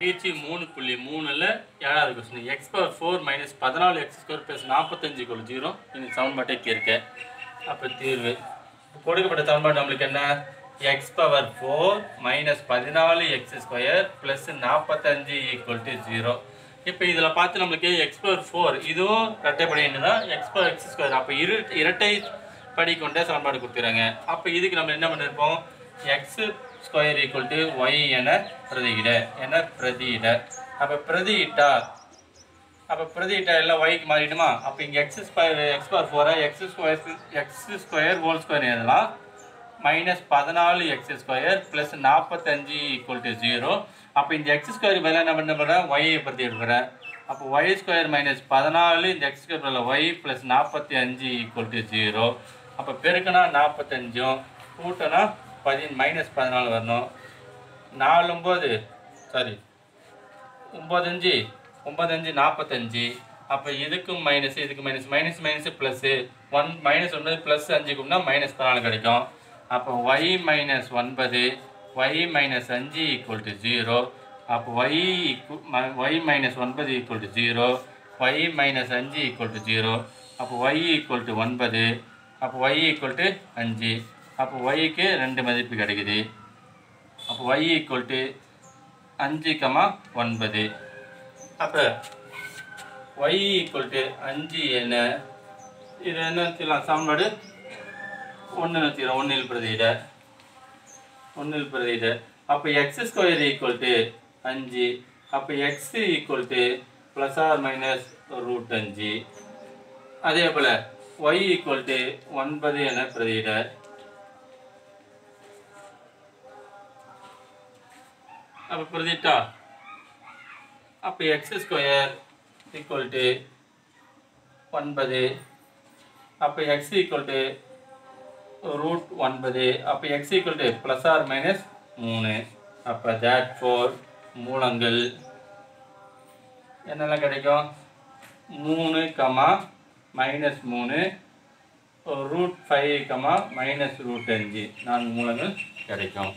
பயிற்சி மூணு புள்ளி மூணில் ஏழாவது question x power four minus பதினாலு எக்ஸ் ஸ்கொயர் ப்ளஸ் நாற்பத்தஞ்சு கொள் ஜீரோ இந்த சமன்பாட்டை தீர்க்க. அப்போ தீர்வு. கொடுக்கப்பட்ட சமன்பாடு நம்மளுக்கு என்ன? எக்ஸ் பவர் ஃபோர் மைனஸ் பதினாலு எக்ஸ் ஸ்கொயர் ப்ளஸ் நாற்பத்தஞ்சு ஈக்குவல் டு ஜீரோ இப்போ இதில் பார்த்து நம்மளுக்கு எக்ஸ் பவர் ஃபோர் இதுவும் இரட்டைப்படை என்ன தான் எக்ஸ் பவர் எக்ஸ் ஸ்கொயர் அப்போ இரு இரட்டை படி கொண்ட சமன்பாடு கொடுத்துறாங்க அப்போ இதுக்கு நம்ம என்ன பண்ணியிருப்போம் x square equal to y என பிரதியிட என பிரதியிட. அப்போ பிரதியிட்டா அப்போ பிரதியிட்டா எல்லாம் ஒய்க்கு மாறிடுமா அப்போ இங்கே எக்ஸ் ஸ்கொயர் எக்ஸ் பார் ஃபோரை x square x square whole square எழுதலாம். மைனஸ் பதினாலு எக்ஸ் ஸ்கொயர் ப்ளஸ் நாற்பத்தஞ்சு ஈக்குவல் டு ஜீரோ அப்போ இந்த எக்ஸ் ஸ்கொயர் பதிலாக என்ன பண்ண போகிறேன் ஒய்யை பிரதி எடுக்கிறேன் அப்போ ஒய் ஸ்கொயர் மைனஸ் பதினாலு இந்த எக்ஸ் ஸ்கொயர் பதில் ஒய் ப்ளஸ் நாற்பத்தி அஞ்சு ஈக்குவல் டு ஜீரோ அப்போ பெருக்கனா நாற்பத்தஞ்சும் கூட்டனா பதி மைனஸ் பதினாலு வரணும். நாலு ஒம்பது சாரி ஒம்பதஞ்சு ஒம்பதஞ்சு நாற்பத்தஞ்சு. அப்போ இதுக்கும் மைனஸ் இதுக்கு minus minus minus plus one minus ஒன்பது ப்ளஸ் அஞ்சுக்கும்னா மைனஸ் பதினாலு கிடைக்கும். அப்போ ஒய் மைனஸ் ஒன்பது ஒய் மைனஸ் அஞ்சு ஈக்குவல் டு ஜீரோ அப்போ ஒய் ஒய் மைனஸ் ஒன்பது equal to zero y minus அஞ்சு ஈக்குவல் டு ஜீரோ அப்போ ஒய் ஈக்குவல் டு ஒன்பது. அப்போ ஒய் ஈக்குவல் டு அஞ்சு. அப்போ ஒய்க்கு ரெண்டு மதிப்பு கிடைக்குது. அப்போ ஒய் ஈக்குவல் டு அஞ்சு கமா ஒன்பது. அப்போ ஒய் ஈக்குவல் டு அஞ்சு என்ன இது என்ன வச்சுக்கலாம் சமன்பாடு ஒன்று வச்சுக்கிறோம் ஒன்றில் பிரதியிட. ஒன்றில் பிரதியிட. அப்போ எக்ஸ் ஸ்கொயர் ஈக்குவல் டு அஞ்சு. அப்போ x equal to plus or minus root அஞ்சு. அதே போல் ஒய் ஈக்குவல் டு ஒன்பது என பிரதியிட. அப்போ பிரதிட்டா அப்போ எக்ஸ் ஸ்கொயர் ஈக்குவல் டு ஒன்பது. அப்போ எக்ஸ் ஈக்குவல் டு ரூட் ஒன்பது. அப்போ x equal to plus or minus மூணு. அப்போ தேட் ஃபோர் மூலங்கள் என்னெல்லாம் கிடைக்கும்? மூணு கமா மைனஸ் மூணு. Root five comma minus root அஞ்சு. நான்கு மூலங்கள் கிடைக்கும்.